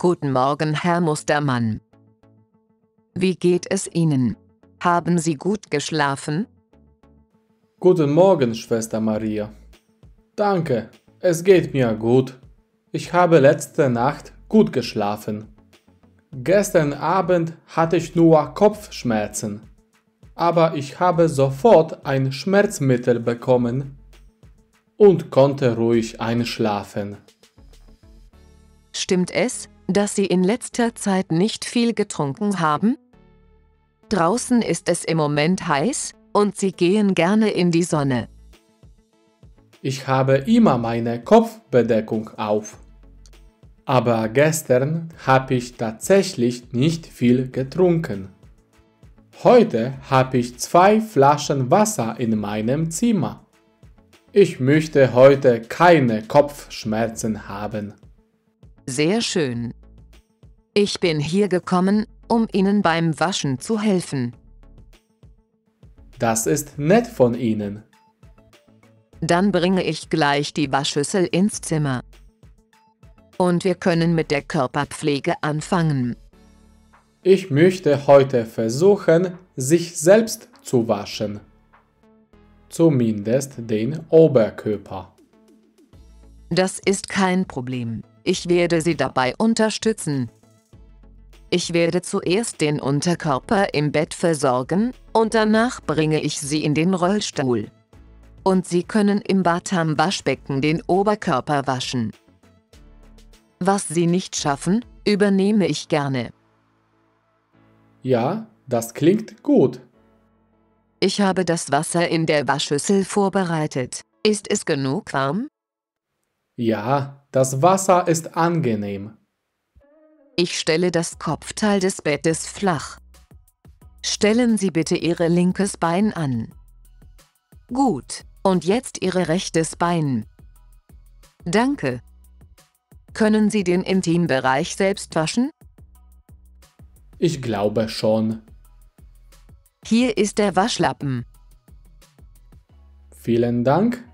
Guten Morgen, Herr Mustermann. Wie geht es Ihnen? Haben Sie gut geschlafen? Guten Morgen, Schwester Maria. Danke, es geht mir gut. Ich habe letzte Nacht gut geschlafen. Gestern Abend hatte ich nur Kopfschmerzen, aber ich habe sofort ein Schmerzmittel bekommen und konnte ruhig einschlafen. Stimmt es, dass Sie in letzter Zeit nicht viel getrunken haben? Draußen ist es im Moment heiß und Sie gehen gerne in die Sonne. Ich habe immer meine Kopfbedeckung auf. Aber gestern habe ich tatsächlich nicht viel getrunken. Heute habe ich zwei Flaschen Wasser in meinem Zimmer. Ich möchte heute keine Kopfschmerzen haben. Sehr schön. Ich bin hier gekommen, um Ihnen beim Waschen zu helfen. Das ist nett von Ihnen. Dann bringe ich gleich die Waschschüssel ins Zimmer. Und wir können mit der Körperpflege anfangen. Ich möchte heute versuchen, sich selbst zu waschen. Zumindest den Oberkörper. Das ist kein Problem. Ich werde Sie dabei unterstützen. Ich werde zuerst den Unterkörper im Bett versorgen und danach bringe ich Sie in den Rollstuhl. Und Sie können im Bad am Waschbecken den Oberkörper waschen. Was Sie nicht schaffen, übernehme ich gerne. Ja, das klingt gut. Ich habe das Wasser in der Waschschüssel vorbereitet. Ist es genug warm? Ja, das Wasser ist angenehm. Ich stelle das Kopfteil des Bettes flach. Stellen Sie bitte Ihr linkes Bein an. Gut, und jetzt Ihr rechtes Bein. Danke. Können Sie den Intimbereich selbst waschen? Ich glaube schon. Hier ist der Waschlappen. Vielen Dank.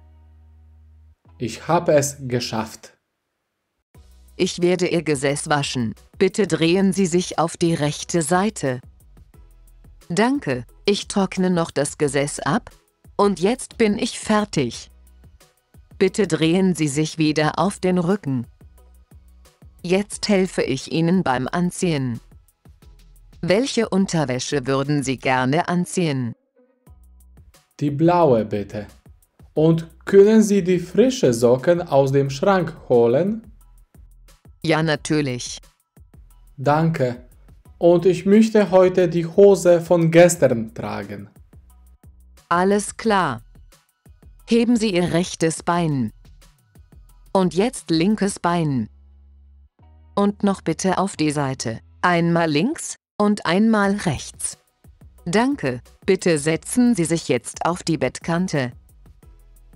Ich habe es geschafft. Ich werde Ihr Gesäß waschen. Bitte drehen Sie sich auf die rechte Seite. Danke, ich trockne noch das Gesäß ab. Und jetzt bin ich fertig. Bitte drehen Sie sich wieder auf den Rücken. Jetzt helfe ich Ihnen beim Anziehen. Welche Unterwäsche würden Sie gerne anziehen? Die blaue bitte. Und können Sie die frische Socken aus dem Schrank holen? Ja, natürlich. Danke. Und ich möchte heute die Hose von gestern tragen. Alles klar. Heben Sie Ihr rechtes Bein. Und jetzt linkes Bein. Und noch bitte auf die Seite. Einmal links und einmal rechts. Danke. Bitte setzen Sie sich jetzt auf die Bettkante.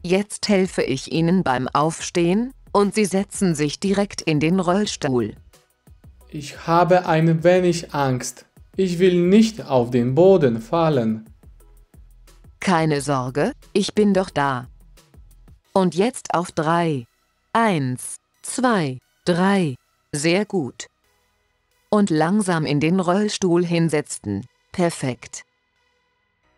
Jetzt helfe ich Ihnen beim Aufstehen und Sie setzen sich direkt in den Rollstuhl. Ich habe ein wenig Angst. Ich will nicht auf den Boden fallen. Keine Sorge, ich bin doch da. Und jetzt auf drei. Eins, zwei, drei. Sehr gut. Und langsam in den Rollstuhl hinsetzen. Perfekt.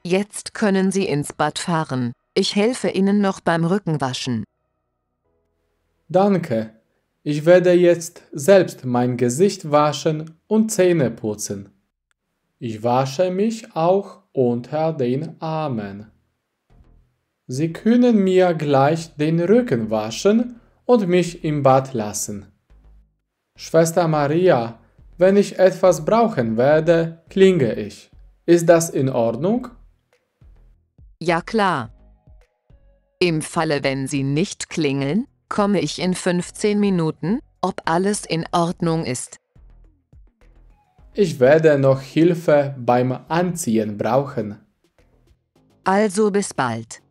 Jetzt können Sie ins Bad fahren. Ich helfe Ihnen noch beim Rückenwaschen. Danke. Ich werde jetzt selbst mein Gesicht waschen und Zähne putzen. Ich wasche mich auch unter den Armen. Sie können mir gleich den Rücken waschen und mich im Bad lassen. Schwester Maria, wenn ich etwas brauchen werde, klinge ich. Ist das in Ordnung? Ja klar. Im Falle, wenn Sie nicht klingeln, komme ich in 15 Minuten, ob alles in Ordnung ist. Ich werde noch Hilfe beim Anziehen brauchen. Also bis bald.